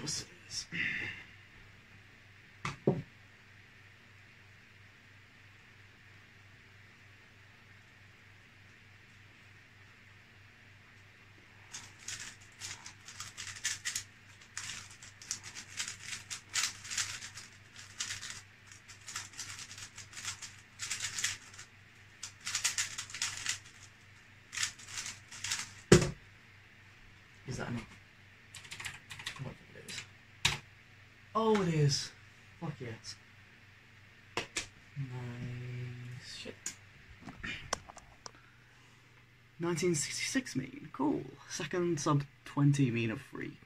roses. Is that enough? Oh, it is. Fuck yes. Nice shit. 1966 mean. Cool. Second sub 20 mean of free.